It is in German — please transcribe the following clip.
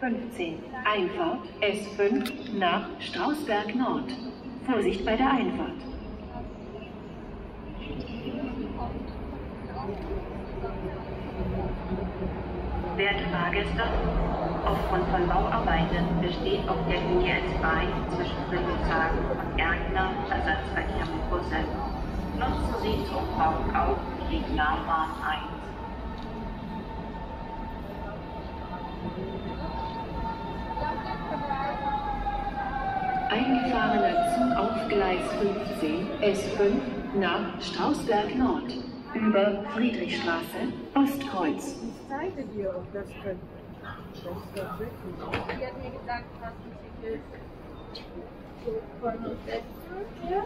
15. Einfahrt S5 nach Strausberg Nord. Vorsicht bei der Einfahrt. Werte Fahrgäste, aufgrund von Bauarbeiten besteht auf der Linie S2 zwischen Friedrichshagen und Erkner Ersatzverkehr mit Bussen. Nutzen Sie zum Brauch auch die Regionalbahn 1. Eingefahrener Zug auf Gleis 15 S5 nach Strausberg Nord über Friedrichstraße Ostkreuz. Ich zeige dir, ob das könnte. Die hat mir gesagt, was ein Ticket von uns. Ja.